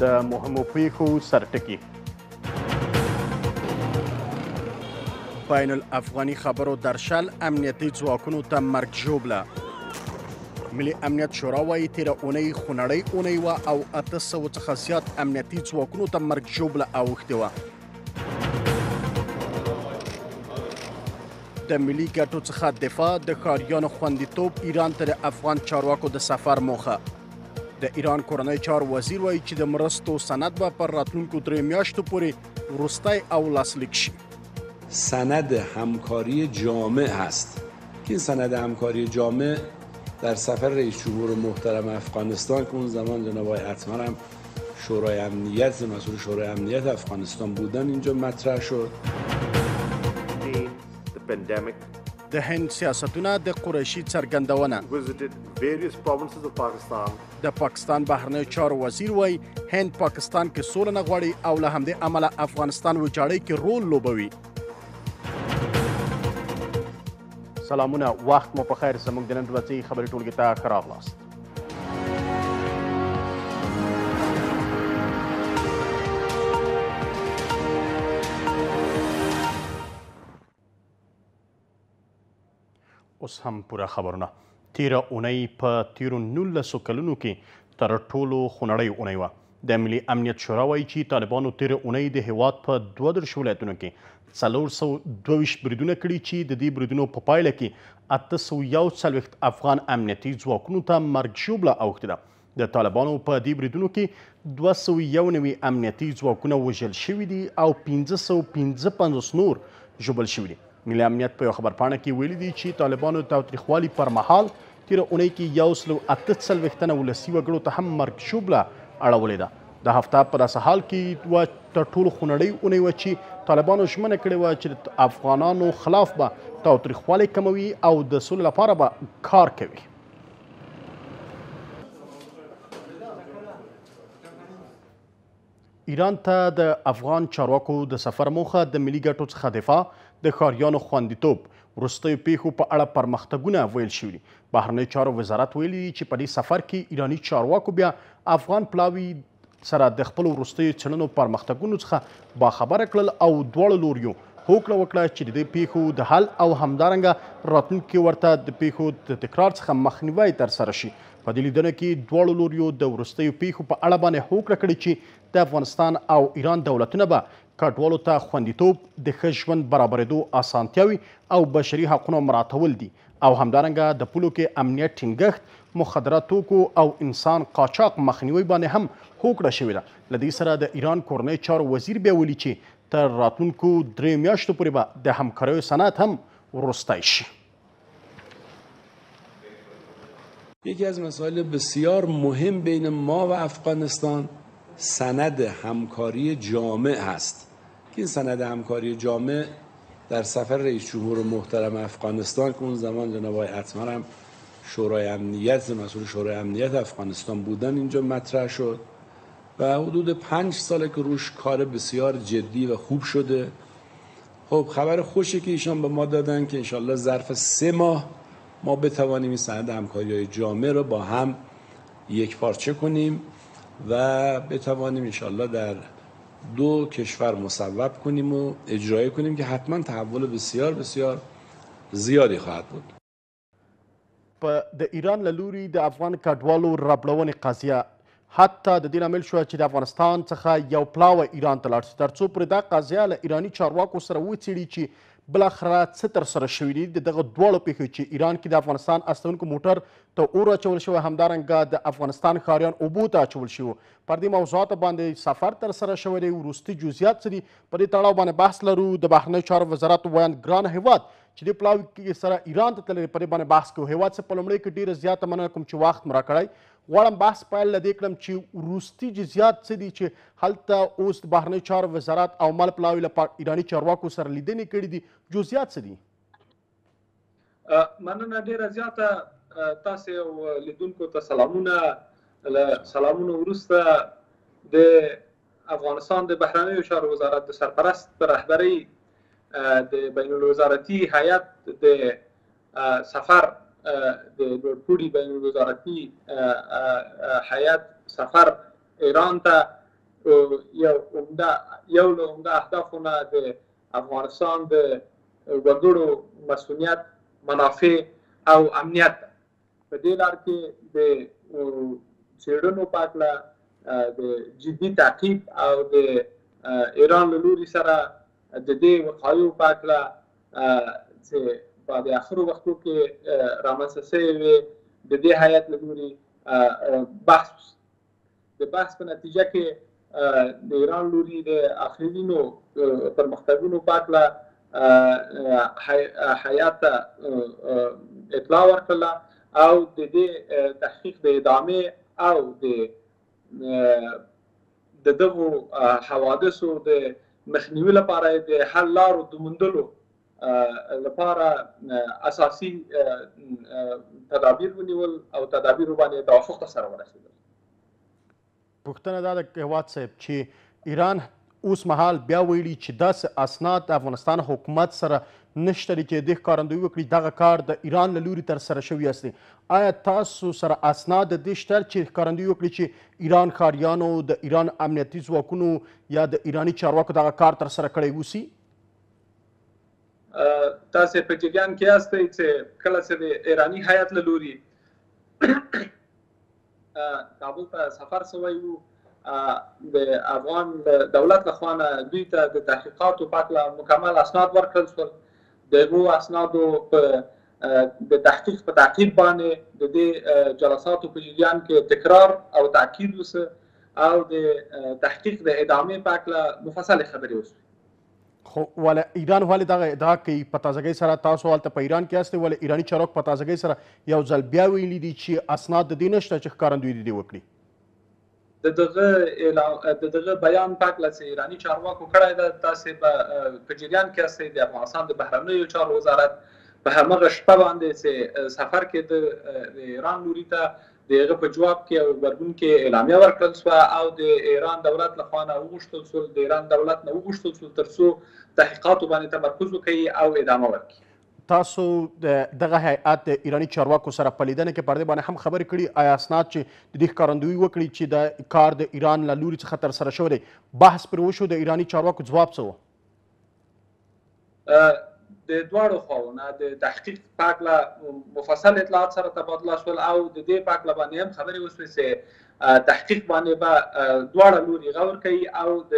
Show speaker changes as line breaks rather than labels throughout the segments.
د مهمو پیښو سرټکی
بین الافغاني خبرو درشل امنیتي ځواکونو ته مرګ ژوبله ملي امنیت شورا وايي تیر اونۍ خونړۍ اونۍ وا او 800 څخه زیات امنیتي ځواکونو ته مرګ ژوبله اوښتې و د ملي ګټو څخه دفاع د ښاریانو خوندیتوب ایران ته د افغان چارواکو د سفر موخه د ایران کورنۍ چار وزیر وایي چې د مرستو سند به پر راتلونکو درې میاشتو پورې وروستی او لاسلیک شي
سند همکاری جامع هست که این سند همکاری جامع در سفر رئیس جمهور محترم افغانستان که اون زمان جناب آقای اتمر هم شورای امنیت مسئول شورای امنیت افغانستان بودن اینجا مطرح شد
د هند سیاستونه د قریشي څرګندونه د پاکستان بهرنیو چارو وزیر وای هند پاکستان کې سوله نه غواړي او له همدې امله افغانستان وچاړي کې رول لوبوي
سلامونه وخت مو په خیر زموږ د نن ورځې خبري ټولګي ته ښه راغلاست اوس هم پوره خبرونه تیره اونۍ په تیرو 19 کلونو کې تر ټولو خونړۍ اونۍ وه د ملي امنیت شورا وایي چې طالبانو تېره اونۍ د هېواد په دوه دېرش ولایتونو کې څلور سوه دوه ویشت بریدونه کړي چې د دې بریدونو په پایله کې اته سوه یو څلوېښت افغان امنیتي ځواکونو ته مرګ ژوبله اوښتې ده. د طالبانو په دې بریدونو کې دوه سوه یو نوي امنیتي ځواکونه وژل شوي دي او پنځه سوه پنځه پنځوس نور ژوبل شوي دي. ملي امنیت په یو خبرپاڼه کې ویلي دي چې طالبانو تاوتریخوالي پر مهال تیر اونۍ کې یو سل او اته څلوېښت تنه ولسي وګړو ته هم مرګ ژوبله اړولې ده د هفته په داسې حال کې و تر ټولو خونړۍ اونۍ وه چې طالبانو ژمنه کړې وه چې د افغانانو خلاف به تاوتریخوالی کموي او د سولې لپاره به کار کوي ایران ته د افغان چارواکو د سفر موخه د ملي ګټو څخه دفاع، د ښاریانو خوندیتوب، وروستیو پیښو په اړه پرمختګونه ویل شوي دي. بهرنیو چارو وزارت ویلي دي چې په دې سفر کې ایراني چارواکو بیا افغان پلاوي سره د خپلو وروستیو څېړنو پرمختګونو څخه باخبره کړل او دواړو لوریو هوکړه وکړه چې د دې پیښو د حل او همدارنګه راتلونکي کې ورته د پیښو د تکرار څخه مخنیوی ترسره شي. په دې لیدنه کې دواړو لوریو د وروستیو پیښو په اړه باندې هوکړه کړې چې د افغانستان او ایران دولتونه به کډوالو ته خوندیتوب، د ښه ژوند برابرېدو اسانتیاوې او بشري حقونو مراعتول دي او همدارنګه د پولو کې امنیت ټینګښت، مخدره توکو او انسان قاچاق مخنیوی باندې هم هوکړه شوې ده. له دې سره د ایران کورنیو چارو وزیر بیا ویلي چې تر راتلونکو درې میاشتو پورې به د همکاریو صنعت هم وروستی شي.
یکی از مسائل بسیار مهم بین ما و افغانستان سند همکاری جامع هست این سند همکاری جامع در سفر رئیس جمهور محترم افغانستان که اون زمان جناب آقای شورای امنیت مسئول شورای امنیت افغانستان بودن اینجا مطرح شد و حدود پنج ساله که روش کار بسیار جدی و خوب شده خب خبر خوشی که ایشان به ما دادن که انشالله ظرف سه ماه ما بتوانیم این سند همکاری های جامعه رو با هم یک پارچه کنیم و بتوانیم انشالله در دو کشور مصوب کنیم و اجرایی کنیم که حتما تحول بسیار بسیار زیادی خواهد بود
په د ایران له لوري د افغان کډوالو ربړونې قضیه حتی د دې لامل شوه چې د افغانستان څخه یو پلاوی ایران ته لاړ شي ترڅو پرې دا قضیه له ایراني چارواکو سره وڅېړي چې بلاخره څه تر سره شوي دي د دغه دواړو پیښو چې ایران کې د افغانستان استونکو موټر ته اور اچول شوی همدارنګه د افغانستان ښاریان اوبو ته اچول شوي پر دې موضوعاتو باندې سفر تر سره شوی دی وروستي جزئیات څه دي په دې تړاو باندې بحث لرو د بهرنیو چارو وزارت ویاند ګران هیواد چې د پلاوي کې سره ایران ته تللی پرې باندې بحث کوو هیواد څخه په لومړی کې ډیره زیاته مننه کوم چې وخت مو راکړی غواړم بحث پیل لدې کړم چې وروستي جزئیات څه دي چې هلته اوس د بهرنیو چارو وزارت او مل پلاوي له ایراني چارواکو سره لیدنې کړې دي جزئیات څه دي
مننه ډیره زیاته تاسو او لیدونکو ته سلامونه له سلامونو ورسته د افغانستان د بهرنیو چارو وزارت د سرپرست په رهبرۍ د بین الوزارتي هیئت د سفر د لوړ پوړي بین الوزارتي هیئت سفر ایران ته یو عمده یو له عمده اهدافو نه د افغانستان د وګړو مسؤلیت منافع او امنیت په دې لار کې د څېړنو په هکله د جدي تعقیب او د ایران له لوري سره د دې وقایعو په هکله چې په د اخرو وختو کې رامنځته سوې وې د دې هیئت له لوري بحث د بحث په نتیجه کې د ایران لوري د اخرینو پرمختګونو په اړه حیات ته اطلاع ورکړه او د دې تحقیق د ادامې او د د دغو حوادثو د مخنیوي لپاره د حل لارو د موندلو لپاره اساسي تدابیر ونیول او تدابیر باندې توافق ته سره ورسېدل
پوښتنه دا ده هیواد صاحب چې ایران اوس مهال بیا ویلي چې داسې اسناد افغانستان حکومت سره نشته چې د ښکارندوی وکړي دغه کار د ایران له لوري تر سره شوی است آیا تاسو سره اسناد د دې شته چې ښکارندوی وکړي چې ایران ښاریانو د ایران امنیتي ځواکونو یا د ایراني چارواکو دغه کار تر سره کړی اوسي
تاسو په جریان کې یاست چې کله چې د ایرانی هیئت له لوري کابل ته سفر شوی وو د افغان دولت له خوانه دوی ته د تحقیقاتو په اړه مکمل اسناد ورکړل شول د هغو اسنادو په د تحقیق په تعقیب باندې د دې جلساتو په جریان کې تکرار او تاکید وسه او د تحقیق د ادامې په اړه مفصل خبرې وسه
خو ول ایران ولې دغه ادعا کوي په تازګۍ سره تاسو هلته په ایران کې یاست ولې ایراني چارواکو په تازګۍ سره یو ځل بیا ویلي دي چې اسناد د دې نشته چې ښکارندوی دې وکړي
د دغه د دغه بیان په اړه چې ایراني چارواکو کړی ده تاسو به په جریان کې یاست د افغانستان د بهرنیو چارو وزارت په همغه شپه باندې چې سفر کې د ایران لوري ته د هغه په جواب کې یوه غبرګونکې اعلامیه ورکړل شوه او د ایران دولت له خوا نه وغوښتل شول د ایران دولت نه وغوښتل شول تر څو تحقیقاتو باندې تمرکز وکړي او ادامه ورکړي
تاسو دغه هیئت د ایرانی چارواکو سره په لیدنه کې پر دې باندې هم خبرې کړي آیا اسناد چې د دې ښکارندوی وکړي چې د کار د ایران له لوري څخه تر سره شوی دی بحث پر وشو د ایرانی چارواکو ځواب څه و
د دواړو خواو نه د تحقیق په اړه مفصل اطلاعات سره تبادله شول او د دې په اړه باندې هم خبرې وشوې چې تحقیق باندې به دواړه لوري غور کوي او د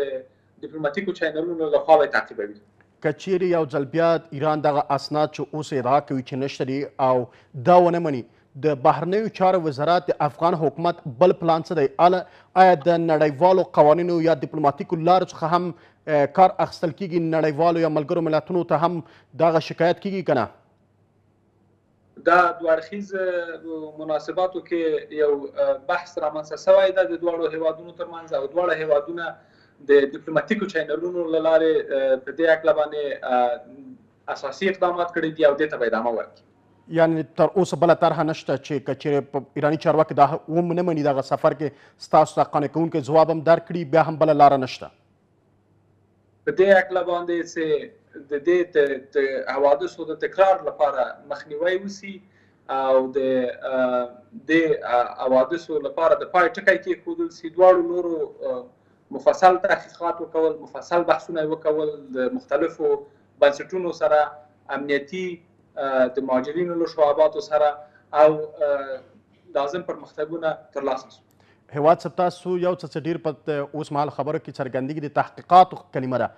ډیپلوماټیکو چینلونو له خوا به تعقیبوي
که چیرې یو ځل بیا ایران دغه اسناد چې اوس ادعا کوي چې نشته دي او دا ونه مني د بهرنیو چارو وزارت د افغان حکومت بل پلان څه دی؟ اله آیا د نړیوالو قوانینو یا دیپلوماتیکو لارو څخه هم کار اخیستل کیږي؟ نړیوالو یا ملګرو ملتونو ته هم دغه شکایت کیږي که نه؟
دا دوه اړخیز مناسباتو کې یو بحث رامنځته شوی ده د دواړو هیوادونو ترمنځ او دواړه هیوادونه د ډیپلوماټیکو چینلونو له لارې په دې اړه باندې اساسي اقدامات کړي دي او دې ته به ادامه ورکړي.
یعنې تر اوسه بله طرحه نشته چې که چېرې په ایراني چارواکي دا و نه مني دغه سفر کې ستاسو ته قانع کوونکی ځواب هم درکړي بیا هم بله لاره نشته؟
په دې هکله باندې چې د دې د حوادثو د تکرار لپاره مخنیوی وسي او د دې حوادثو لپاره د پای ټکی کېښودل سي دواړو لورو مفصل تحقیقات وکول مفصل بحثونه وکول د مختلفو بنسټونو سره امنیتي د مهاجرینو له شعباتو سره او لازم پرمختګونه ترلاسه شو
هواد صاحب تاسو یو څه ډیر په اوس مهال خبرو کې څرګندګي د تحقیقات کلمه ده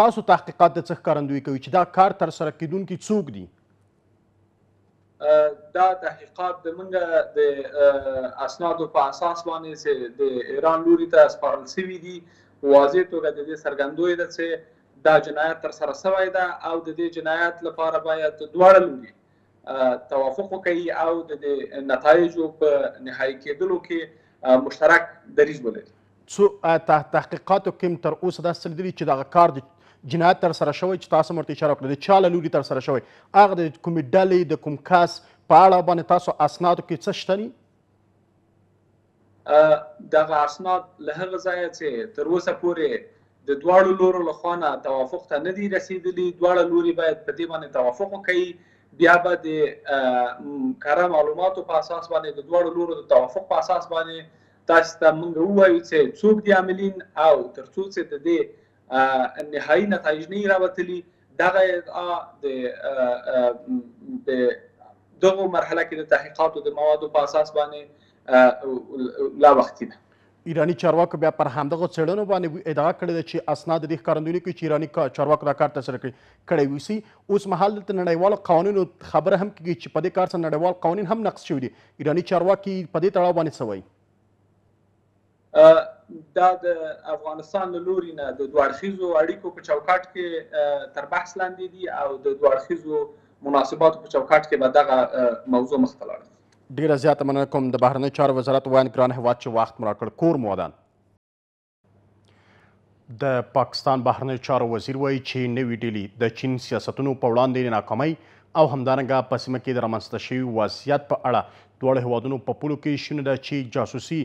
تاسو تحقیقات د څه ښکارندوی کوي چې دا کار تر سره کیدونکي څوک دي
دا تحقیقات د منګه د اسنادو په اساس باندې چې د ایران لوري ته سپارل شوي دي واضح توګه د دې څرګندوی ده چې دا جنایت تر سره شوی ده او د دې جنایت لپاره باید دواړه لوري توافق وکړي او د نتایجو په نهایی کېدلو کې مشترک دریځ ولري
څو تحقیقاتو کیم تر اوسه داسې څه لیدلي چې دغه کار د جنایت تر سره شوی چې تاسو مرته اشاره وکړه د چا له لوري تر سره شوی هغه د کومې ډلې د کوم کس په اړه باندې تاسو اسنادو کې څه شته دي
دغه اسناد له هغه ځایه چې تر اوسه پورې د دواړو لورو له خوا نه توافق ته نه دی رسیدلی دواړه لوري باید په دې باندې توافق وکړي بیا به د کره معلوماتو په اساس باندې د دواړو لورو د توافق په اساس باندې تاسو ته مونږ ووایو چې څوک دي عاملین او ترڅو چې د دې نهایی نتایج نه راوتلی دغه ادعا د دغه مرحله کې د تحقیقاتو د موادو په اساس باندې لا وختي ده
ایرانی چارواکو بیا پر همدغه څېړنو باندې ادعا کړې ده چې اسناد دې ښکارندوی کوي چې ایرانی چارواکو دا کار ترسره کړي کړی وي سي اوس مهال دلته نړیوالو قوانینو خبره هم کېږي چې په دې کار سره نړیوال قوانین هم نقض شوي دي ایراني چارواکي په دې تړاو باندې څه وایي؟
دا د افغانستان له لوري نه د دوه اړخیزو اړیکو په چوکاټ کې تر بحث لاندې دي او د دوه اړخیزو مناسباتو په چوکاټ کې به دغه موضوع مخته لاړه
ډیره زیاته مننه کوم د بهرنیو چارو وزارت ویاند ګران هیواد چې وخت مو راکړ کور مو ودان د پاکستان بهرنیو چارو وزیر وایي چې نوي ډیلي د چین سیاستونو په وړاندې ناکامۍ او همدارنګه په سیمه کې د رامنځته شوي وضعیت په اړه دواړو هیوادونو په پولو کې شونې ده چې جاسوسي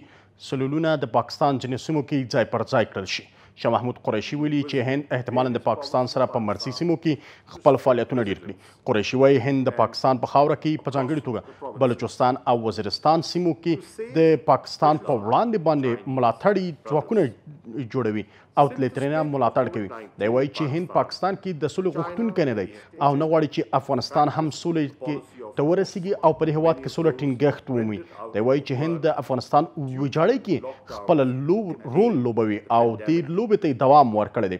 سلولونه د پاکستان ځینې سیمو کې ځای پر ځای کړل شي شاه محمود قریشي ویلي چې هند احتمالا د پاکستان سره په مرزي سیمو کې خپل فعالیتونه ډیر کړي قریشي وايي، هند د پاکستان په خاوره کې په ځانګړي توګه بلوچستان او وزیرستان سیمو کې د پاکستان په وړاندې باندې ملاتړي ځواکونه جوړوي او تلې ترېنه ملاتړ کوي دی وایي چې هند پاکستان کې د سولې غوښتونکی نه دی او نه غواړي چې افغانستان هم سولې کې ته ورسیږي او په دې هواد کې سوله ټینګښت ومومي دی وایي چې هند د افغانستان ویجاړۍ کې خپل رول لوبوي او دې لوبې ته دوام ورکړی دی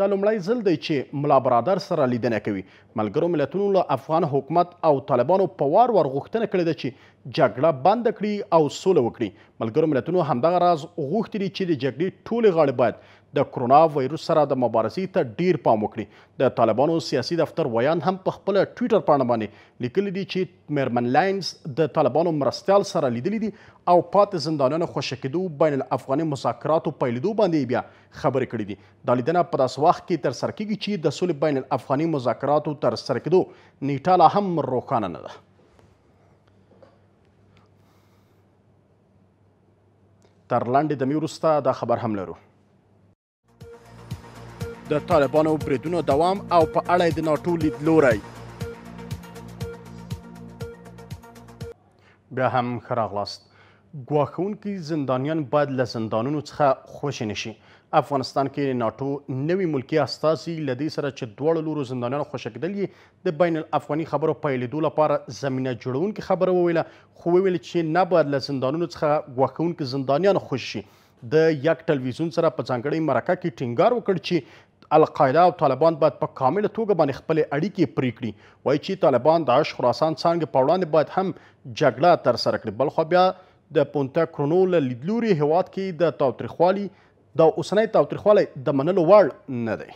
دا لومړی ځل دی چې ملا برادر سره لیدنه کوي. ملګرو ملتونو له افغان حکومت او طالبانو په وار وار غوښتنه کړې ده چې جګړه بنده کړي او سوله وکړي. ملګرو ملتونو همدغه راز غوښتي دي چې د جګړې ټولې غاړې باید د کرونا ویروس سره د مبارزې ته ډیر پام وکړي. د طالبانو سیاسي دفتر ویاند هم په خپله ټویټر پاڼه باندې لیکلي دي چې میرمن لاینز د طالبانو مرستیال سره لیدلي دي او پاتې زندانیانو خوشې کېدو، بین الافغاني مذاکراتو پیلیدو باندې یې بیا خبرې کړې دي. دا لیدنه په داسې وخت کې ترسره کېږي چې د سولې بین الافغاني مذاکراتو ترسره کېدو نیټه لا هم روښانه نه ده. تر لنډې دمې وروسته دا خبر هم لرو. د طالبانو بریدونو دوام او په اړه د ناټو لیدلوری بیا هم ښه راغلاست ګواښونکي زندانیان باید له زندانونو څخه خوشې نه شي. افغانستان کې د ناټو نوي ملکي استازي له دې سره چې دواړو لورو زندانیان خوشې کېدل یې د بین الافغاني خبرو پیلېدو لپاره زمینه جوړونکې خبره وویله، خو وویل چې نه باید له زندانونو څخه ګواښونکي زندانیان خوشې شي د یک ټلویزیون سره په ځانګړې مرکه کې ټینګار وکړ چې القاعده او طالبان باید په کامله توګه باندې خپلې اړیکې پرې کړي وایي چې طالبان داعش خراسان څانګې په وړاندې باید هم جګړه ترسره کړي بلخوا بیا د پونته کړنو له لیدلوري هیواد کې د تاوتریخوالي دا اوسنی تاوتریخوالی د منلو وړ نه دی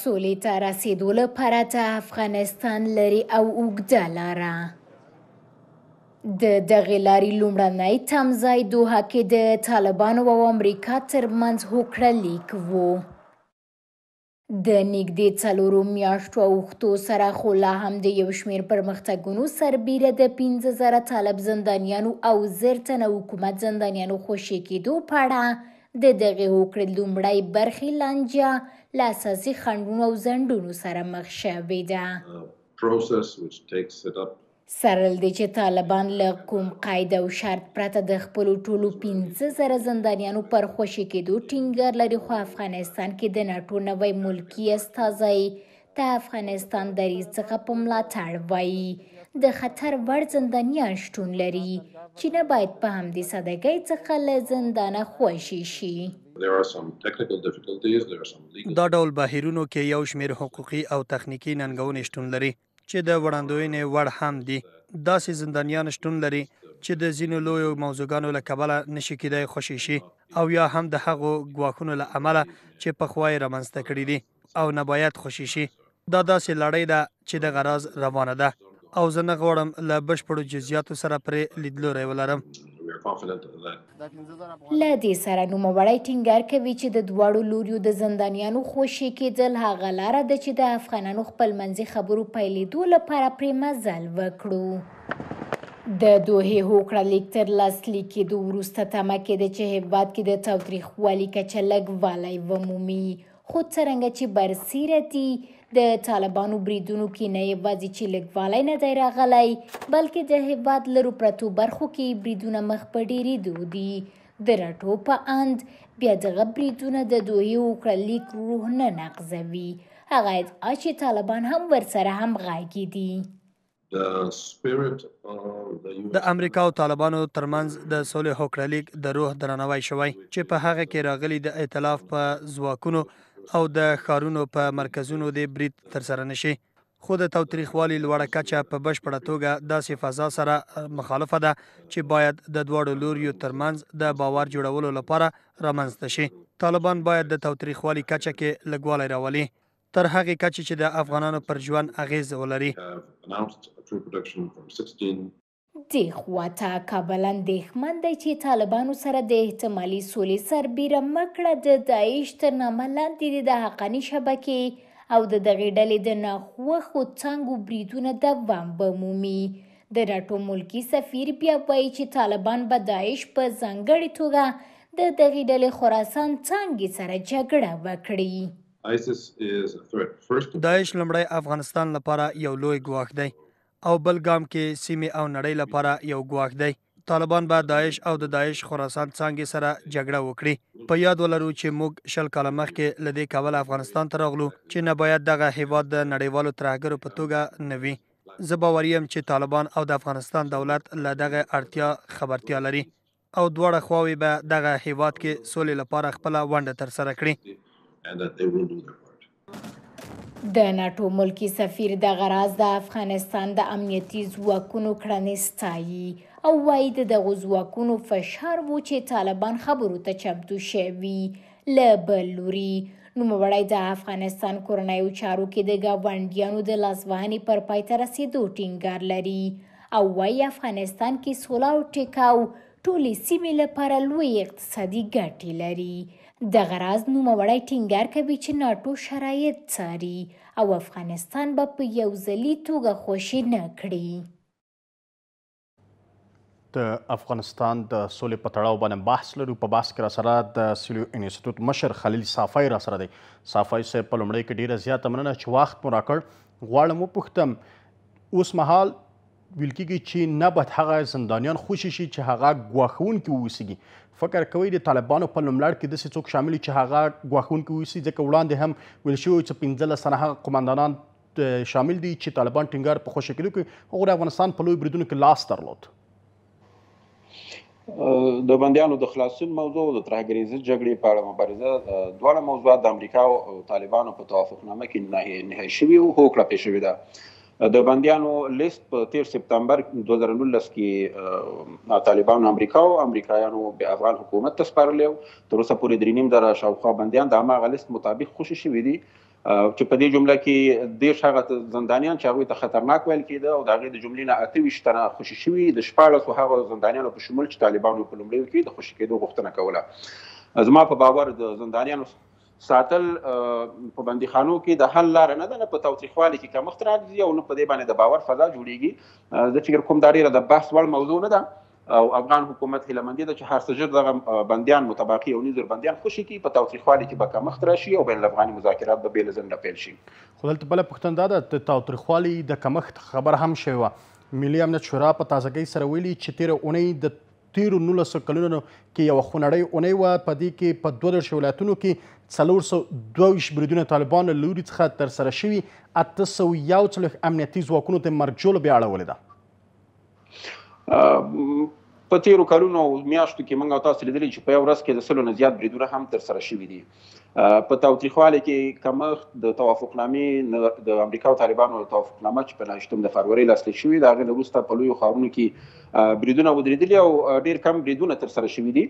سولې ته رسېدو لپاره د افغانستان لرې او اوږده لاره د دغې لارې لومړنی تمځای دوحه کې د طالبانو او امریکا ترمنځ هوکړه لیک و د نږدې څلورو میاشتو اوښتو سره خو لا هم د یو شمېر پرمختګونو سربیره د پنځه زره طالب زندانیانو او زر تنه حکومت زندانیانو خوشې کېدو په اړه د دغې هوکړې لومړۍ برخې لانجه له اساسي خنډونو او ځنډونو سره مخ شوې ده. سره له دې چې طالبان له کوم قید او شرط پرته د خپلو ټولو پنځه زره زندانیانو پر خوشې کېدو ټینګار لري، خو افغانستان کې د ناټو نوی ملکي استازی د افغانستان دریځ څخه په ملاتړ وایي، د خطر وړ زندانیان شتون لري چې نه باید په همدې سادګۍ څخه له زندانه خوشې شي.
دا ډول بهیرونو کې یو شمېر حقوقي او تخنیکي ننګونې شتون لري چې د وړاندوینې وړ هم دي. داسې زندانیان شتون لري چې د ځینو لویو موضوعګانو له کبله نه شي کیدای خوشې شي او یا هم د هغو ګواښونو له امله چې پخوا یې رامنځته کړي دي. او نه باید خوشې شي. دا داسې لړۍ ده چې دغه راز روانه ده او زه نه غواړم له بشپړو جزیاتو سره پرې لیدلوری ولرم.
له دې سره نوموړی ټینګار کوي چې د دواړو لوریو د زندانیانو خوشې کېدل هغه لاره ده چې د افغانانو خپلمنځي خبرو پیلېدو لپاره پرې مزل وکړو. د دوحې هوکړه لیک تر لاسلیک کېدو وروسته تمه کېده چې هېواد کې د تاوتریخوالي کچه لږوالی ومومي، خو څرنګه چې برسیره دي د طالبانو بریدونو کې نه یوازې چې لږوالی نه دی راغلی بلکې د هیواد لرو پرتو برخو کې بریدونه مخ په ډیریدو دي د راټو په اند بیا دغه بریدونه د دوی وکړه لیک روح نه نقضوي هغه ادعا چې طالبان هم ورسره هم غاګي دي
د امریکا او طالبانو ترمنځ د سولې هوکړه لیک د روح درناوی شوی چې په هغه کې راغلي د ائتلاف په ځواکونو او د ښارونو په مرکزونو دې برید ترسره نشي خو د تاوتریخوالي لوړه کچه په بشپړه توګه داسې فضا سره مخالفه ده چې باید د دواړو لوریو ترمنځ د باور جوړولو لپاره رامنځته شي طالبان باید د تاوتریخوالي کچه کې لګوالی راولي تر هغې کچې چې د افغانانو پر ژوند اغېز ولري.
دې خوا ته کابل اندېښمن دی چې طالبانو سره د احتمالي سولې سربېره مه کړه د داعش تر نامه لاندې دې د حقاني شبکې او د دغې ډلې د ناخوښو څانګو بریدونه دوام ومومي. د ناټو ملکي سفیر بیا وایي چې طالبان به داعش په ځانګړې توګه د دغې ډلې خراسان څانګې سره جګړه وکړي.
داعش لومړی افغانستان لپاره یو لوی ګواښ دی او بل ګام کې سیمې او نړۍ لپاره یو ګواښ دی. طالبان به داعش او د داعش خراسان څانګې سره جګړه وکړي. په یاد ولرو چې موږ شل کاله مخکې له دې کبله افغانستان ته راغلو چې نه باید دغه هېواد د نړیوالو ترهګرو په توګه نه وي. زه باوري یم چې طالبان او د افغانستان دولت له دغې اړتیا خبرتیا لري او دواړه خواوې به دغه هېواد کې سولې لپاره خپله ونډه ترسره کړي.
د ناټو ملکي سفیر دغه راز د افغانستان د امنیتي ځواکونو کړنې ستایي او وایي د دغو ځواکونو فشار و چې طالبان خبرو ته چمتو شوي له بل لوري نوموړی د افغانستان کورنیو چارو کې د ګاونډیانو د لاسوهنې پر پای ته رسېدو ټینګار لري او وایي افغانستان کې سوله او ټیکاو ټولې سیمې لپاره لوی اقتصادي ګټې لري دغه راز نوموړی ټینګار کوي چې ناټو شرایط څاري او افغانستان به په یو ځلي توګه خوشې نه کړي
د افغانستان د سولې په تړاو باندې بحث لرو په بحث کې را سره د سولې انسټیټوټ مشر خلیل صافی را سره دی صافی صاحب په لومړی کې ډیره زیاته مننه چې وخت مو راکړ غواړم وپوښتم اوس مهال ویل کېږي چې نه باید هغه زندانیان خوشي شي چې هغه ګواښونکي ووسیږي فکر کوي د طالبانو په لومړړ کې داسې څوک شامل چې هغه ګواښونکي ووسي ځکه وړاندې هم ویل شوي چې پنځلس تنه هغه قوماندانان شامل دي چې طالبان ټینګار په خوشې کېدو کې هغوی د افغانستان په لوی بریدونو کې لاس درلود
د بندیانو د خلاصون موضوع او د ترهګریزې جګړې په اړه مبارزه دواړه موضوعات د امریکا او طالبانو په توافقنامه کې نهایي شوي او هوکړه پرې شوې ده د بندیانو لیست په تیر سپتمبر 2019 کې طالبانو امریکا او امریکایانو به افغان حکومت ته سپارلی تر اوسه پورې درې نیم زره شاوخوا بندیان د هماغه لیست مطابق خوشې شوي دي چې په دې جمله کې دېرش هغه زندانیان چې هغوی ته خطرناک ویل کېده او د هغې د جملې نه اته ویشت تنه خوشي شوي، د شپاړسو هغو زندانیانو په شمول چې طالبانو په لومړیو کې د خوشي کېدو غوښتنه کوله. زما په باور د زندانیانو ساتل په بندیخانو کې د حل لاره نه ده، نه په تاوتریخوالي کې کمښت راځي او نه په دې باندې د باور فضا جوړېږي. زه فکر کوم دا ډېره د بحث وړ موضوع نه ده. او افغان حکومت هیله مندي ده چې هر څه ژر دغه بندیان مو تباقي یو نیم زر بندیان خوشي کړي، په تاوتریخوالي کې به کمښت راشي او بین الافغاني مذاکرات به بې له ځنډه پیل شي.
خو دلته بله پوښتنه دا ده، د تاوتریخوالي د کمښت خبره هم شوې وه، ملي امنیت شورا په تازګۍ سره ویلي چې تېره اونۍ د تېرو نولسو کلونو کې یوه خونړۍ اونۍ وه، په دې کې په دوه دېرش ولایتونو کې څلور سوه دوه ویشت بریدونه طالبانو له لوري څخه ترسره شوي، اته سوه یو څلوېښت امنیتي ځواکونو ته مرګ ژوبله بیا اړولې ده.
په تیرو کلونو او میاشتو کې موږ تاسو لیدلی چې په یو ورځ کې د سلو نه زیات بریدونه هم تر سره شوي دي په تاوتریخوالي کې کمښت د توافقنامې د امریکا او طالبانو د توافقنامه چې په نهشتم د فروری لاسلیک شوې د هغې نه وروسته په لویو ښارونو کې بریدونه ودرېدلي او ډېر کم بریدونه تر سره شوي دي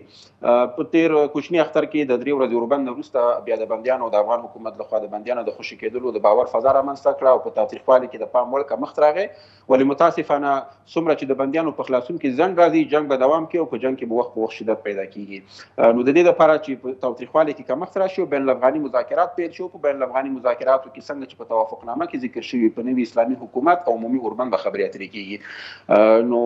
په تیر کوچني اختر کې د درې ورځې اوربند نه وروسته بیا د بندیانو د افغان حکومت لخوا د بندیانو د خوشي کېدلو د باور فضا رامنځته کړه او په تاوتریخوالي کې د پام وړ کمښت راغی ولې متاسفانه څومره چې د بندیانو په خلاصون کې ځنډ راځي جنګ به دوام کوي او په جنګ کې به وخت په وخت شدت پیدا کیږي نو د دې لپاره چې په تاوتریخوالي کې کمښت راشي او بین الافغاني مذاکرات پیل شي په بین الافغاني مذاکراتو کې څنګه چې په توافقنامه کې ذکر شوي په نوي اسلامي حکومت او عمومي اوربند به خبرې اترې کیږي نو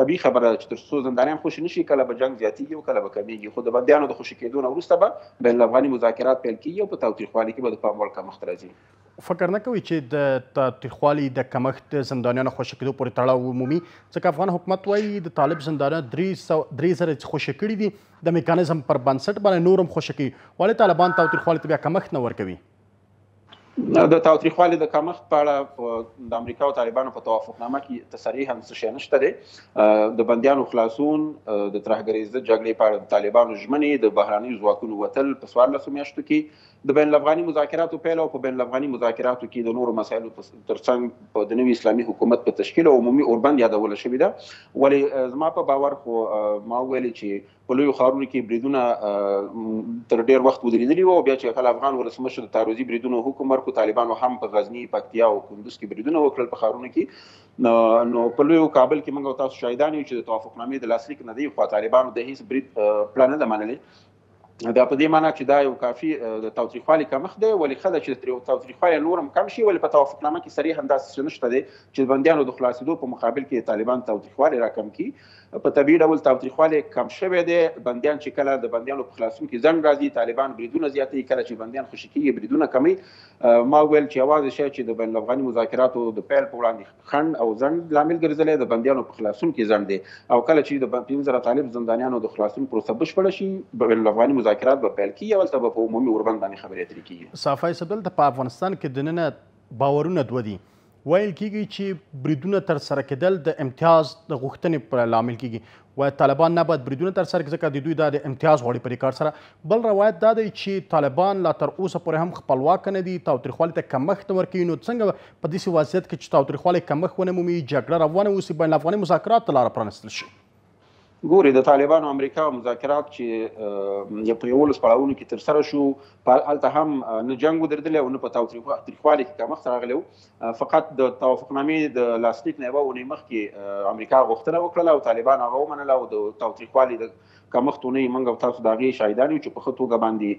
طبیعي خبره ده چې تر څو زندانیان خوشي نشي کله به جنګ زیاتیږي او کله به کمیږي خو د بندیانو د خوشي کېدو نه وروسته به بین الافغاني مذاکرات پیل کیږي او په تاوتریخوالي کې به د پام وړ کمښت راځي
فکر نه کوي چې د تاوتریخوالي د کمښت د زندانیانو خوشې کېدو پورې تړاو ومومي ځکه افغان حکومت وایي د طالب زندانیان درې زره خوشې کړي دي د میکانیزم پر بنسټ باندې نور هم خوشې کوي ولې طالبان تاوتریخوالي ته بیا کمښت نه ورکوي
د تاوتریخوالي د کمښت په اړه د امریکا او طالبانو په توافقنامه کې تصریح هم څه شی نشته دی د بندیانو خلاصون د ترهګریزه جګړې په اړه د طالبانو ژمنې د بهرانیو ځواکونو وتل په څوارلسو میاشتو کې د بین الافغاني مذاکراتو پیل او په بین الافغاني مذاکراتو کې د نورو مسایلو تر څنګ په د نوي اسلامي حکومت په تشکیل او عمومي اوربند یادوله شوې ده ولې زما په باور خو ما ویلې چې په لویو ښارونو کې بریدونه تر ډیر وخت ودرېدلي وو او بیا چې کله افغان ولسمشر د تعرضي بریدونو حکم ورکړو طالبانو هم په غزني پکتیا او کندوز کې بریدونه وکړل په ښارونو کې نو په لویو کابل کې موږ تاسو شاهدان یو چې د توافقنامې د لاسلیک نه دی خو طالبانو د هیڅ برید پلان نه منلی دا په دې معنی چې دا یو کافي د تاوتریخوالي کمښت دی ولې ښه ده چې تر یو تاوتریخوالی نور هم کم شي ولې په توافقنامه کې صریح همداسې څه نشته دی چې د بندیانو د خلاصېدو په مقابل کې طالبان تاوتریخوالی راکم کړي په طبیعي ډول تاوتریخوالی کم شوی دی بندیان چې کله د بندیانو په خلاصون کې ځنډ راځي طالبان بریدونه زیاتوي کله چې بندیان خوشي کېږي بریدونه کموي ما وویل چې یوازې شی چې د بین الافغاني مذاکراتو د پیل په وړاندې خنډ او ځنډ لامل ګرځلی، د بندیانو په خلاصون کې ځنډ دی او کله چې د پنځه زره طالب زندانیانو د خلاصون پروسه بشپړه شي، بین الافغاني مذاکرات به پیل کېږي او هلته به په عمومي اوربند باندې خبرې اترې کېږي.
صافی صاحب، دلته په افغانستان کې دننه باورونه دوه دي، ویل کېږي چې بریدونه ترسره کېدل د امتیاز د غوښتنې لامل کېږي، وایي طالبان نه باید بریدونه ترسره کړي ځکه د دوی دا د امتیاز غواړي په دې کار سره بل روایت دا دی چې طالبان لا تر اوسه پورې هم خپلواک نه دي تاوتریخوالي ته کمښت نه ورکوي نو څنګه په داسې وضعیت کې چې تاوتریخوالی کمښت ونه مومي جګړه روانه اوسي بین الافغاني مذاکرات ته لاره پرانستل شي
ګوري د طالبانو امریکا مذاکرات چې په یولس پړاوونو کې ترسره شو هلته هم نه جنګ ودرېدلی او نه په تاوتریخوالي کې کمښت راغلی و فقط د توافقنامې د لاسلیک نه یوه اونۍ مخکې امریکا غوښتنه وکړله او طالبانو هغه ومنله او د تاوتریخوالي د کمښت اونۍ موږ او تاسو د هغې شاهدان یو چې په ښه توګه باندې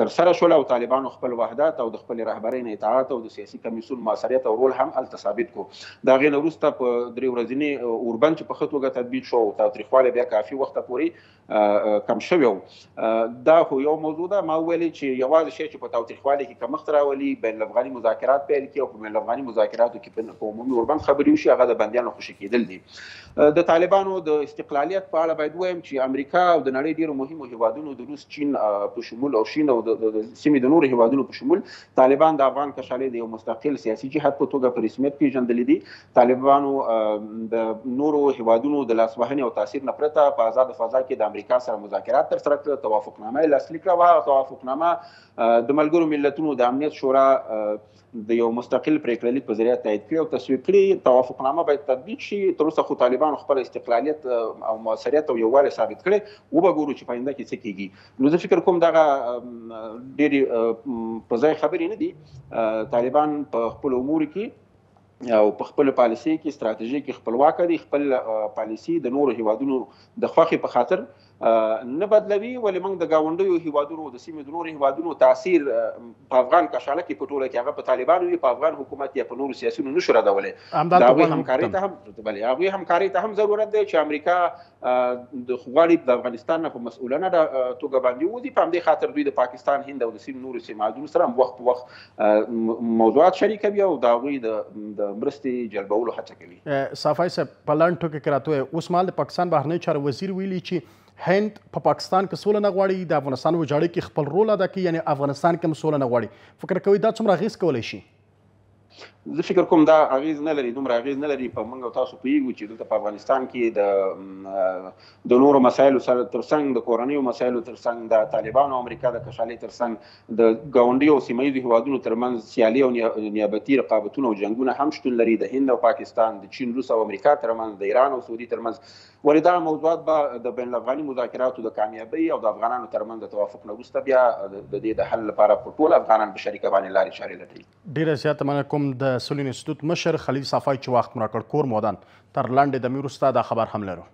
ترسره شوله او طالبانو خپل وحدت او د خپلې رهبرۍ نه اطاعت او د سیاسي کمیسیون موثریت او رول هم هلته ثابت کړو. د هغې نه وروسته په درې ورځني اوربند چې په ښه توګه تطبیق شو او تاوتریخوالی بیا کافي وخته پورې کم شوی و دا خو یو موضوع ده ما ویلي چې یوازې شی چې په تاوتریخوالي کې کمښت راولي بین الافغاني مذاکرات پیل کړي او په بین الافغاني مذاکراتو کې په عمومي اوربند خبرې وشي هغه د بندیانو خوشي کېدل دي د طالبانو د استقلالیت په اړه باید وایم چې امریکا او د نړۍ ډیرو مهمو هیوادونو د روس چین په شمول او شین او د سیمې د نورو هیوادونو په شمول طالبان د افغان کشالۍ د یو مستقل سیاسي جهاد په توګه په رسمیت پیژندلې دي طالبانو د نورو هیوادونو د لاسوهنې او تاثیر نه پرته په آزاد فضا کې د امریکا سره مذاکرات ترسره کړل، توافقنامه یې لاسلیک کړه او هغه توافقنامه د ملګرو ملتونو د امنیت شورا د یو مستقل پریکړه لیک په ذریعه تایید کړي او تصویب کړي توافقنامه باید تطبیق شي تر اوسه خو طالبانو خپل استقلالیت او موثریت او یووالی ثابت کړي و به ګورو چې پاینده کې څه کیږي نو زه فکر کوم دغه ډېری په ځای خبرې نه دي طالبان په خپل امور کې او په خپل پالیسي کې ستراتیژي کې خپلواک دي خپل پالیسي د نورو هیوادونو د خوخي په خاطر نه بدلوي ولې موږ د گاونډیو هیوادونو د سیمې د نورو هیوادونو تاثیر په افغان کشاله کې په ټوله کې هغه په طالبانو وي په افغان حکومت یا په نورو سیاسیونو نشو ردولی دا هغوی همکاري ته هم بلې هغوی همکاري ته هم ضرورت دی چې امریکا د غواړي د افغانستان نه په مسؤلانه توګه باندې وځي په همدې خاطر دوی د پاکستان هند او د سیمې نورو سیمه سره هم وخت په وخت موضوعات شریکوي او د هغوی د مرستې جلبولو هڅه کوي.
صافی صاحب په لنډ ټکي کې راته ووایه، اوس مهال د پاکستان بهرنیو چارو وزیر ویلي چې هند په پاکستان کې سوله نه غواړي، د افغانستان ویجاړۍ کې خپل رول ادا کوي، یعنې افغانستان کې هم سوله نه غواړي. فکر کوئ دا څومره اغېز کولی شي؟
زه فکر کوم دا اغیز نه لري دومره اغیز نه لري په موږ او تاسو پوهیږو چې دلته په افغانستان کې د د نورو مسایلو سره ترڅنګ د کورنیو مسایلو ترڅنګ د طالبانو امریکا د کشالې ترڅنګ د ګاونډیو او سیمه ییزو هېوادونو ترمنځ سیالي او نیابتي رقابتونه او جنګونه هم شتون لري، د هند او پاکستان، د چین، روس او امریکا ترمنځ، د ایران او سعودي ترمنځ، ولې دغه موضوعات به د بین الافغاني مذاکراتو د کامیابۍ او د افغانانو ترمنځ د توافق نه وروسته بیا د دې د حل لپاره په ټول افغانان په شریکه باندې لارې چارې لټوي.
ډېره زیاته مننه کوم د سولې انستیتوت مشر خلیل صافی چې وخت مو راکړ کور مو ودان. تر لنډې دمې وروسته دا خبر هم لرو.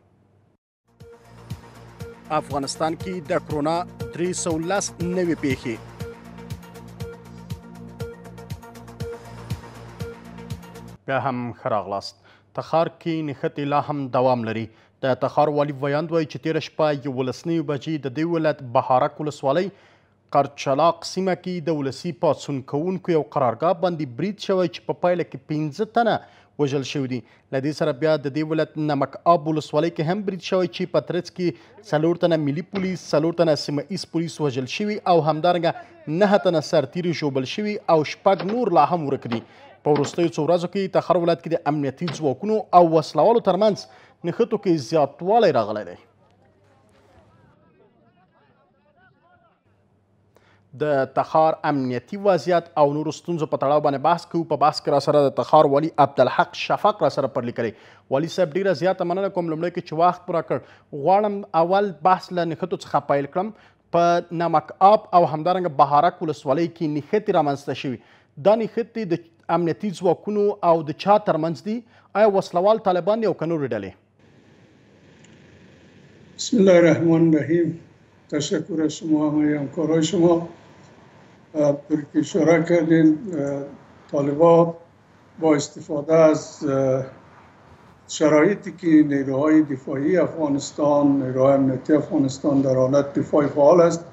افغانستان کې د کرونا 310 نوې پیښې
بیا هم خراغلاست تخار کې نښتې لا هم دوام لري د تخار والي ویاند وایي چې تیر شپه یو لسنیو بجې د دې ولایت بهارک ولسوالۍ قرچلاق سیمه کې د ولسي پاڅون کوونکو یو قرارګاه باندې برید شوی چې په پایله کې پنځه تنه وژل شوي دي له دې سره بیا د دې ولایت نمک آب ولسوالۍ کې هم برید شوی چې په ترڅ کې څلور تنه ملي پولیس څلور تنه سیمه ایز پولیس وژل شوي او همدارنګه نهه تنه سرتیري ژوبل شوي او شپږ نور لا هم ورک دي په وروستیو څو ورځو کې تخار ولایت کې د امنیتي ځواکونو او وسلوالو ترمنځ نښتو کې زیاتوالی راغلی دی د تخار امنیتي وضعیت او نورو ستونزو په تړاو باندې بحث کوو په بحث کې را سره د تخار ولی عبدالحق شفق را سره پر لیکلی ولی صاحب ډیره زیاته مننه کوم لومړی کې چې وخت پوره کړ غواړم اول بحث له نښتو څخه پیل کړم په نمک آب او همدارنګه بهارک ولسوالۍ کې نښتې رامنځته شوي دا نښتې د امنیتي ځواکونو او د چا ترمنځ دي آیا وسلوال طالبان دي او که نورې ډلې
بسم الله الرحمن الرحیم تشکر از شما همه همکارای شما پر که اشاره کردین طالبا با استفاده از شرایطی که نیروهای دفاعی افغانستان نیروهای امنیتی افغانستان در حالت دفاع فعال است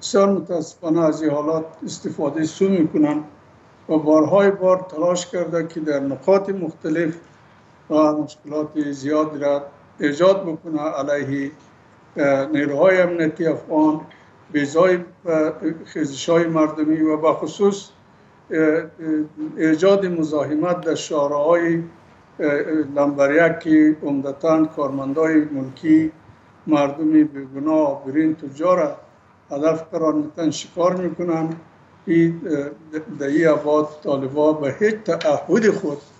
بسیار متاسفانه از این حالات استفاده سو میکنن و بارهای بار تلاش کرده که در نقاط مختلف و مشکلات زیاد را ایجاد بکنه علیه نیروهای امنیتی افغان بیزای خیزش های مردمی و به خصوص ایجاد مزاحمت در شارهای لمبر که عمدتا کارمندای ملکی مردم بیگناه برین تجار هدف قرار میتن شکار میکنن این در این طالبا به هیچ تعهد خود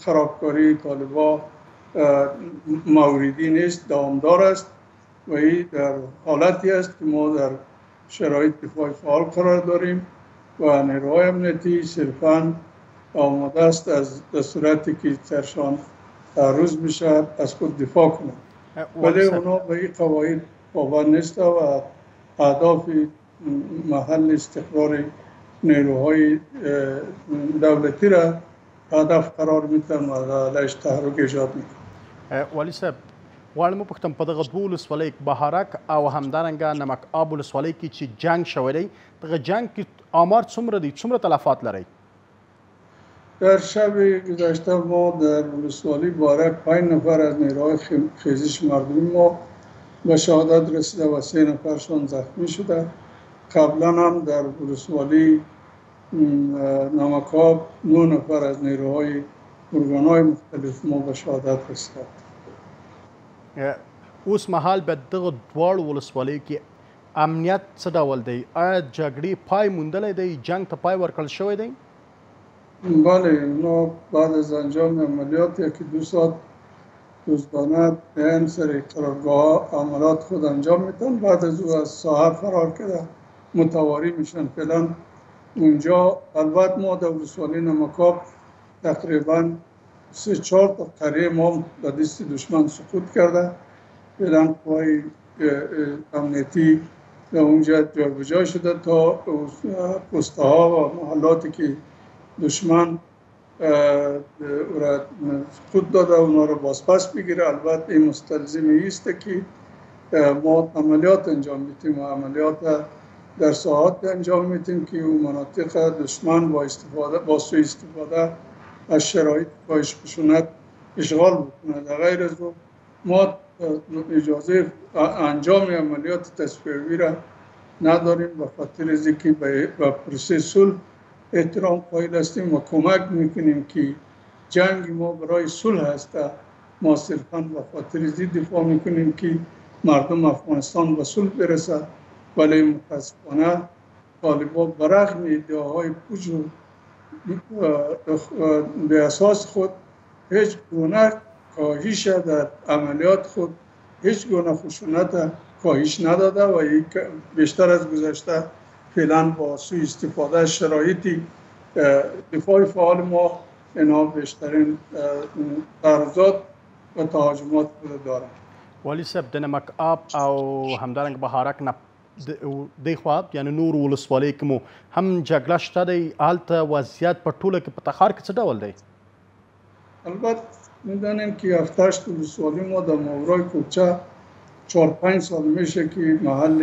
خرابکاری طالبا موردی نیست دامدار است و این در حالتی است که ما در شرایط دفاع فعال قرار داریم و نیروهای امنیتی صرفا آماده است از در صورتی که سرشان روز میشه از خود دفاع کنند ولی اونا به این قواعد پابند نیست و اهداف محل استقرار نیروهای دولتی را هدف قرار میتن و علیش تحرک ایجاد میکنن
والی صاحب غواړم پختم په دغه دوه ولسوالۍ بهارک او همدارنګه نمک آب ولسوالۍ کې چې جنگ شوی دی دغه جنگ کې آمار څومره دی څومره تلفات لري
در شب گذشته ما در ولسوالی بارک پنج نفر از نیروهای خیزش مردمی ما به شهادت رسیده و سه نفرشان زخمی شده قبلا هم در ولسوالی نمکاب نو نفر از نیروهای ارگان های مختلف ما به شهادت رسیده
اوس مهال به دغه دواړو ولسوالیو کې امنیت څه ډول دی؟ آیا جګړې پای موندلی دی؟ جنګ ته پای ورکړل شوی دی؟
بله ما بعد از انجام عملیات یکی دو ساعت روزانه به این سری قرارگاه عملات خود انجام میتن بعد از او از ساحه فرار کرده متواری میشن فعلا اونجا البته ما در ولسوالی نمکاب تقریبا سه چهار تا قریه ما هم در دست دشمن سقوط کرده فعلا قوای امنیتی در اونجا جا به جا شده تا پسته ها و محلاتی که دشمن او را خود داده اونا را بازپس بگیره البته این مستلزم ایست که ما عملیات انجام میتیم و عملیات در ساعات انجام میتیم که اون مناطق دشمن با استفاده با استفاده از شرایط کاهش خشونت اشغال بکنند غیر از ما اجازه انجام عملیات تصفیه را نداریم و خاطر اینکه به پروسه صلح احترام قائل هستیم و کمک میکنیم که جنگ ما برای صلح هست. ناصر خان و خاطرزی دفاع میکنیم که مردم افغانستان به صلح برسه ولی متاسفانه طالبا برغم ادعاهای پوچ و به اساس خود هیچ گونه کاهیش در عملیات خود هیچ گونه خشونت کاهیش نداده و بیشتر از گذشته فعلا با سوی استفاده شرایطی دفاع فعال ما اینا بیشترین تارزات و تهاجمات دارن
والی صاحب د نمک آب او همدارنګ بهارک نه دی خوا یعنی نور ولسوالی کې مو هم جګړه شته دی هلته وضعیت په ټوله کې په تخار کې څه ډول دی
البته میدانیم که هفتشت ولسوالی ما در ماورای کوچه چهار پنج سال میشه که محل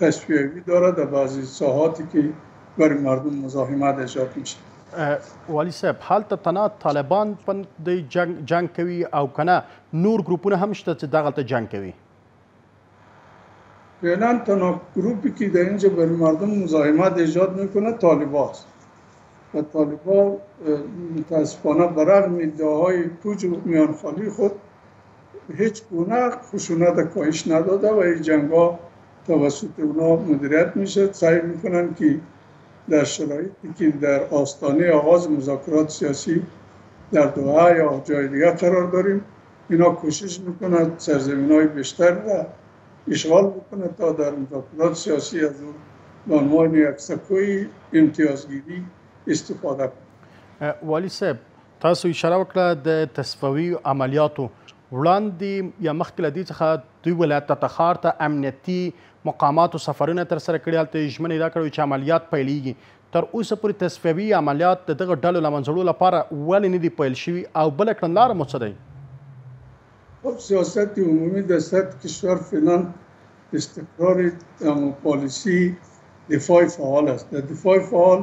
تشویقی داره در بعضی ساحاتی که برای مردم مزاحمت ایجاد میشه
والی صاحب هلته تنها طالبان پن د جنگ جنگ کوي او کنه نور ګروپونه هم شته چې دغلته جنگ کوي
فعلا تنها گروپی که در اینجا بر مردم مزاحمت ایجاد میکنه طالبان است و طالبان متاسفانه برغم ادعاهای پوچ و میانخالی خود هیچ گونه خشونت کاهش نداده و این جنگ ها توسط اونا مدیریت میشه سعی میکنن که در شرایطی که در آستانه آغاز مذاکرات سیاسی در دوحه یا جای دیگه قرار داریم اینا کوشش میکنند سرزمین های بیشتر را اشغال بکنه تا در مذاکرات سیاسی از اون به عنوان یک سکوی امتیازگیری استفاده
کړو والی صاحب تاسو اشاره وکړه د تصفوي عملیاتو وړاندې یا مخکې له دې څخه دوی ولایت ته تخار ته امنیتي مقاماتو سفرونه تر سره کړي هلته یې ژمنې دا کړې چې عملیات پیلیږي تر اوسه پورې تصفیوي عملیات د دغه ډلو له منځه وړو لپاره ولې نه دي پیل شوي او بله کړنلاره مو څه دی
خب سیاست عمومی در سطح کشور فعلا استقرار پالیسی دفاع فعال است در دفاع فعال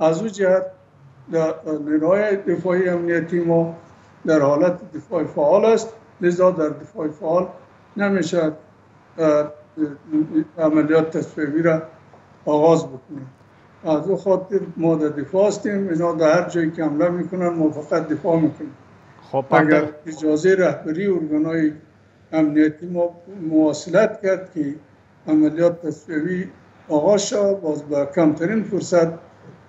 از او جهت در نیروهای دفاعی امنیتی ما در حالت دفاع فعال است لذا در دفاع فعال نمیشه عملیات تصفیبی را آغاز بکنیم از او خاطر ما در دفاع هستیم اینا در هر جایی که حمله میکنن ما فقط دفاع میکنیم خب اگر اجازه رهبری ارگانهای امنیتی ما مواصلت کرد که عملیات تصفیوی آغاز شود باز به کمترین فرصت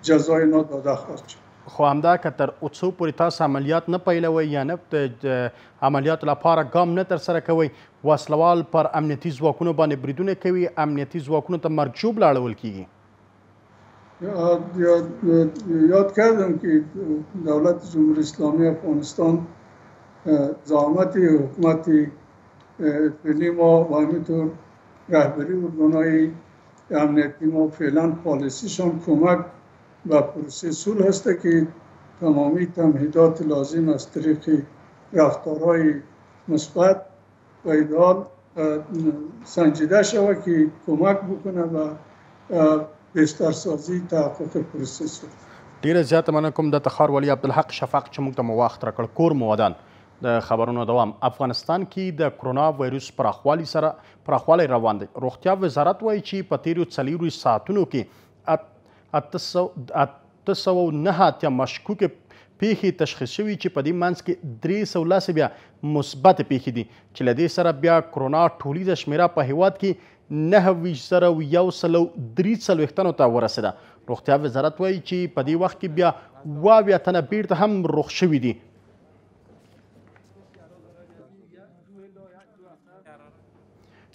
جزای نا داده خواست شد
خو همدا که تر اوڅو پورې تاسو عملیات نه پیلوي یا نه عملیات لپاره ګام نه تر سره کوي وسلوال پر امنیتي ځواکونو باندې بریدونه کوي امنیتي ځواکونو ته مرګ ژوبله اړول کیږي
یاد, یاد کردم که دولت جمهوری اسلامی افغانستان زعامت حکومت فعلی ما و همینطور رهبری ارگانهای امنیتی ما فعلا پالیسیشان کمک و پروسه صلح هسته که تمامی تمهیدات لازم از طریق رفتارهای مثبت پیدال سنجیده شوه که کمک بکنه و بسترسازی تحقق پروسس رو
ډیره زیاته مننه کوم د تخار ولی عبدالحق شفاق چې موږ ته مو وخت راکړ کور مو ودان د خبرونو دوام افغانستان کې د کرونا وایروس پراخوالي سره پراخوالی روان دی روغتیا وزارت وایي چې په تیرو څلورو ساعتونو کې اته سوه او نهه اتیا مشکوکې پېښې تشخیص شوي چې په دې منځ کې درې سوه لس بیا مثبتې پېښې دي چې له دې سره بیا کرونا ټولیزه شمېره په هېواد کې نهه ویشت زره او یو سل او درې څلوېښت تنو ته ورسېده. روغتیا وزارت وایي چې په دې وخت کې بیا اووه اویا تنه بېرته هم روغ شوي دي.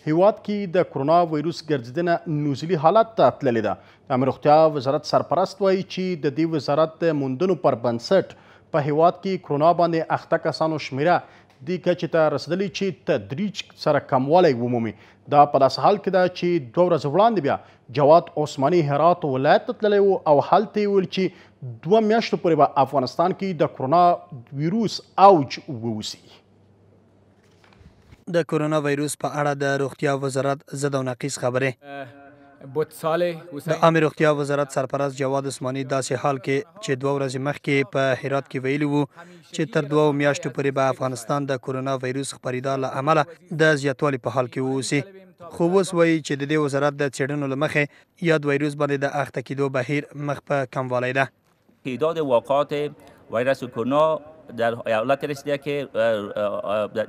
هیواد کې د کرونا وایروس ګرځیدنه نوزلي حالت ته تللې ده د عامه روغتیا وزارت سرپرست وایي چې د دې وزارت د موندنو پر بنسټ په هیواد کې کرونا باندې اخته کسانو شمیره دې کچې ته رسېدلې چې تدریج سره کموالی ومومي دا په داسې حال کې ده چې دوه ورځې وړاندې بیا جواد عثماني هرات ولایت ته تللی و او هلته یې ویل چې دوه میاشتو پورې به افغانستان کې د کرونا ویروس اوج ووسي
د کورونا ویروس په اړه د روغتیا وزارت ضد او نقیض خبرې. د عامې روغتیا وزارت سرپرست جواد عثماني داسې حال کې چې دوه ورځې مخکې په هرات کې ویلي وو چې تر دوو میاشتو پورې به افغانستان د کورونا ویروس خپریدا له امله د زیاتوالي په حال کې واوسي خو اوس وایي چې د دې وزارت د څېړنو له مخې یاد ویروس باندې د اخته کیدو بهیر مخ په کموالی ده.
تعداد واقعات ویروس کرونا در ایالت رسیده که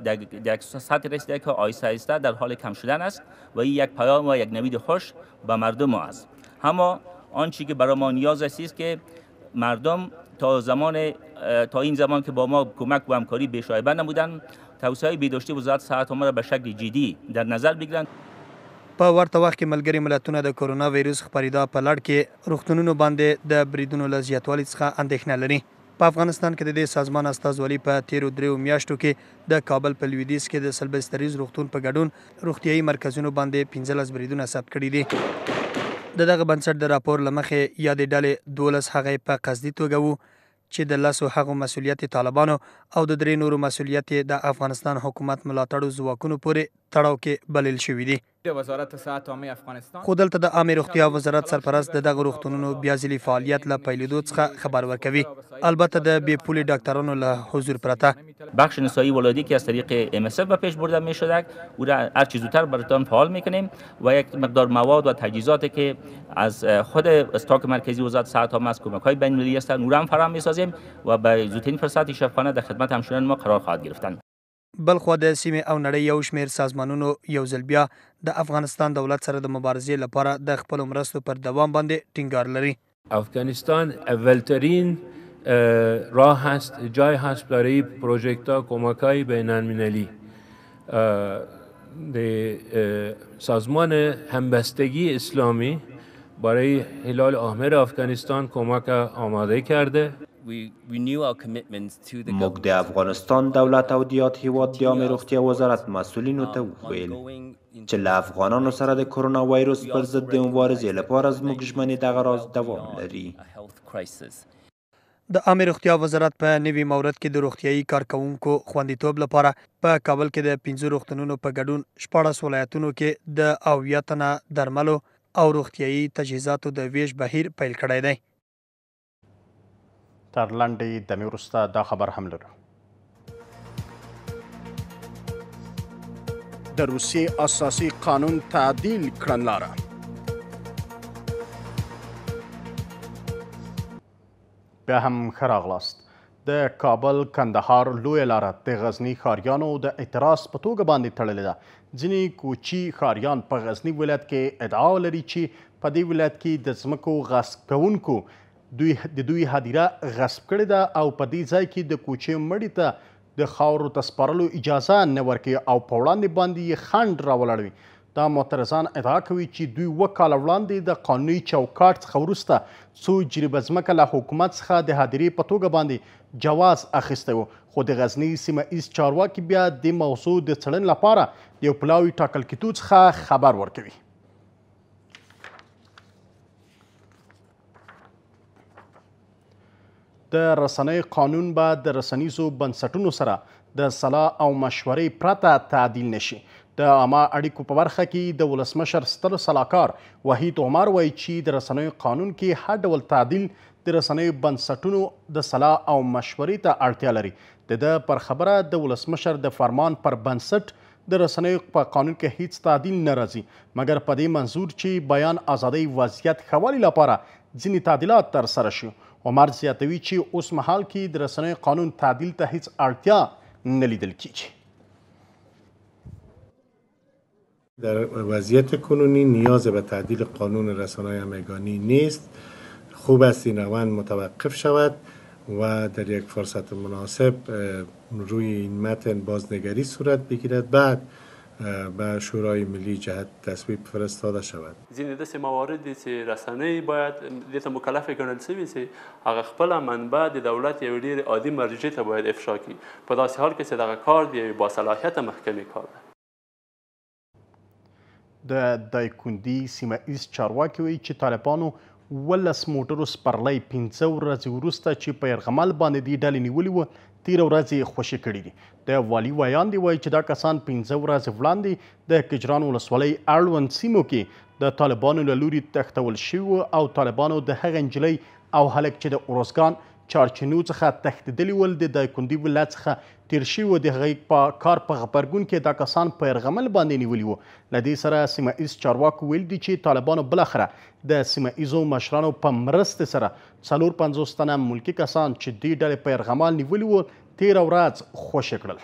در یک سطح رسیده که آیسته آیسته در حال کم شدن است و این یک پیام و یک نوید خوش به مردم ما است اما آنچه که برای ما نیاز است که مردم تا زمان تا این زمان که با ما کمک و همکاری بیشایبه نمودن توسعه بیداشتی وزارت صحت ما را به شکل جدی در نظر بگیرند
په ورته وخت کې ملګري ملتونه د کرونا ویروس خپریدا په لړ کې روغتونونو باندې د بریدونو له زیاتوالي څخه اندېښنه لري. په افغانستان کې د دې سازمان استازولي په تېرو درېیو میاشتو کې د کابل په لویدیځ کې د سلبستریز روغتون په ګډون روغتیايي مرکزونو باندې پنځلس بریدونه ثبت کړي دي. د دغه بنسټ د راپور له مخې، یادې ډلې دوولس هغه یې په قصدي توګه وو، چې د لسو هغو مسوولیت یې طالبانو او د درې نورو مسوولیت یې د افغانستان حکومت ملاتړو ځواکونو پورې تړاو کې بلل شوي دي. خو دلته د عامې روغتیا وزارت سرپرست د دغه روغتونونو بیا ځلي فعالیت له پیلیدو څخه خبر ورکوي، البته د بې پولې ډاکترانو له حضور پرته.
بخش نسایی ولایدی که از طریق MSF به پیش برده می شدک او را هر چی زودتر برتان فعال می کنیم و یک مقدار مواد و تجهیزات که از خود استاک مرکزی وزارت صحت هم است کمک های بین ملی است او را هم فراهم می سازیم و به زودترین فرصت این شفخانه در خدمت همشیران ما قرار خواهد گرفتن.
بلخوا د سیمې او نړۍ یو شمېر سازمانونو یو ځل بیا د افغانستان دولت سره د مبارزې لپاره د خپلو مرستو پر دوام باندې ټینګار لري.
افغانستان اولترین راه هست جای هست برای پروژکتا کمکای بینالمللی. د سازمان همبستگی اسلامی برای هلال احمر افغانستان کمک آماده کرده.
موږ د افغانستان دولت او د یاد هېواد د عامې روغتیا وزارت مسؤلینو ته وویل چې له افغانانو سره د کرونا ویروس پر ضد د مبارزې لپاره زموږ ژمنې دغه راز دوام لري.
د عامې روغتیا وزارت په نوي مورد کې د روغتیايي کارکوونکو خوندیتوب لپاره په کابل کې د پنځه روغتونونو په ګډون شپاړس ولایتونو کې د اویا تنه درملو او روغتیايي تجهیزاتو د ویش بهیر پیل کړی دی.
تر لنډې دمې وروسته دا خبر هم لرو.
د روسیې اساسي قانون تعدیل کړنلاره
بیا هم ښه راغلاست د کابل کندهار لوی لاره د غزنی ښاریانو د اعتراض په توګه باندې تړلې ده ځینې کوچی ښاریان په غزنی ولایت کې ادعا لري چې په دې ولایت کې د ځمکو غصب کوونکو دوی د دوی هدیره غصب کړې ده او په دې ځای کې د کوچې مړي ته د خاورو ته سپارلو اجازه نه ورکوي او په وړاندې باندې یې خنډ راولاړوي دا معترضان ادعا کوي چې دوی و کال وړاندې د قانوني چوکاټ څخه وروسته څو جریبه ځمکه له حکومت څخه د هدیرې په توګه باندې جواز اخیستی و خو د غزني سیمه ایز چارواکي بیا د موضوع د څړن لپاره د یو پلاوي ټاکل کیدو څخه خبر ورکوي د رسنۍ قانون به د رسنیزو بنسټونو سره د سلا او مشورې پرته تعدیل نشي د عامه اړیکو په برخه کې د ولسمشر ستر سلاکار وحید عمر وایي چې د رسنیو قانون کې هر ډول تعدیل د رسنیو بنسټونو د سلا او مشورې ته اړتیا لري د ده پر خبره د ولسمشر د فرمان پر بنسټ د رسنیو په قانون کې هیڅ تعدیل نه راځي مګر په دې منظور چې بیان ازادۍ وضعیت ښوالي لپاره ځینې تعدیلات تر سره شي عمر زیاتوي چې اوس مهال کې د رسنیو قانون تعدیل ته هیڅ اړتیا نه لیدل کیږي
در وضعیت کنونی نیاز به تعدیل قانون رسانه میگانی نیست خوب است این روند متوقف شود و در یک فرصت مناسب روی این متن بازنگری صورت بگیرد بعد به شورای ملی جهت تصویب فرستاده شود.
ځینې داسې موارد دي چې رسنۍ باید دې ته مکلفې ګڼل شوي چې هغه خپله منبع د دولت یوې ډېرې عادي مرجع ته باید افشا کړي، په داسې حال کې چې دغه کار د یوې باصلاحیته محکمې کار دی.
د دایکوندي سیمه ایز چارواکي وایي چې طالبانو ولس موټرو سپرلۍ پنځه ورځې وروسته چې په یرغمل باندې دې ډلې نیولي وو تیره ورځ یې خوشې کړي دي د والي ویاندې وایي چې دا کسان پنځه ورځې وړاندې د کجران ولسوالۍ اړوند سیمو کې د طالبانو له لوري تښتول شوي وو او طالبانو د هغې نجلۍ او هلک چې د اورزګان چارچینو څخه تښتېدلي ول د دایکوندي ولایت څخه تیر شوي د هغه په کار په غبرګون کې دا کسان په یرغمل باندې نیولي وو له دې سره سیمه ایز چارواکو ویل دي چې طالبانو بالاخره د سیمه ایزو مشرانو په مرستې سره څلور پنځوس تنه ملکي کسان چې دې ډلې په یرغمال نیولي وو تیره ورځ خوشې کړل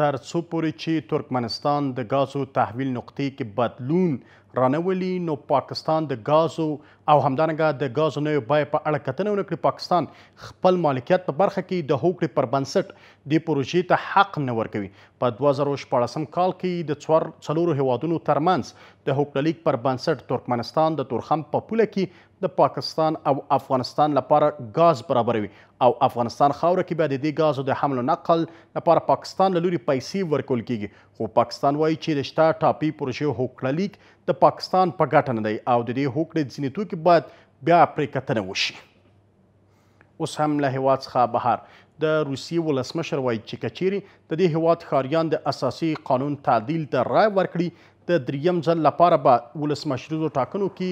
تر څو پورې چې ترکمنستان د غازو تحویل نقطې کې بدلون رانولي نو پاکستان د غازو او همدارنګه د غازو نوې بیه په اړه کتنه ونه کړي پاکستان خپل مالکیت په برخه کې د هوکړې پر بنسټ دې پروژې ته حق نه ورکوي په 2014 کال کې د څور څلورو هیوادونو ترمنځ د هوکړهلیک پر بنسټ ترکمنستان د تورخم په پوله کې د پاکستان او افغانستان لپاره ګاز برابروي او افغانستان خاوره کې بیا د دې ګازو د حمل و نقل لپاره پاکستان له لوري پیسې ورکول کېږي خو پاکستان وایي چې د شته ټاپي پروژې هوکړه لیک د پاکستان په ګټه نه دی او د دې هوکړې ځینې توکي باید بیا پرې کتنه وشي. اوس هم له هېواد څخه بهر د روسیې ولسمشر وایي چې که چیرې د دې هېواد ښاریان د اساسي قانون تعدیل ته رای ورکړي د دریم ځل لپاره به ولسمشریزو ټاکنو کې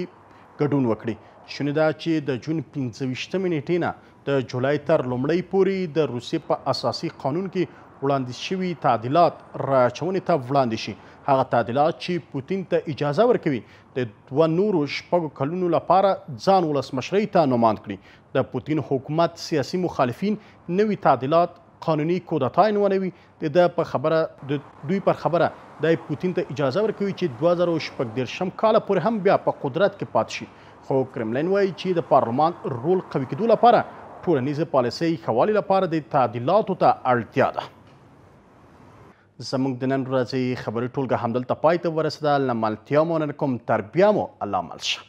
ګډون وکړي شونې ده چې د جون پنځه ویشتمې نېټې نه د جولای تر لومړۍ پورې د روسیې په اساسي قانون کې وړاندیز شوي تعدیلات رایاچونې ته وړاندې شي هغه تعدیلات چې پوتین ته اجازه ورکوي د دوه نورو شپږو کلونو لپاره ځان ولسمشرۍ ته نوماند کړي د پوتین حکومت سیاسي مخالفین نوي تعدیلات قانوني کودتا عنوانوي د ده په خبره د دوی پر خبره د پوتین ته اجازه ورکوي چې 2014 کال پورې هم بیا په قدرت کې پات شي خو کرملین وایي چې د پارلمان رول قوي کېدو لپاره ټولنیزې پالیسۍ ښه والي لپاره د تعدیلاتو ته اړتیا ده زموږ د نن ورځې خبري ټولګه همدلته پای ته ورسېده له ملتیا مو مننه کوم تر بیا مو الله مل شه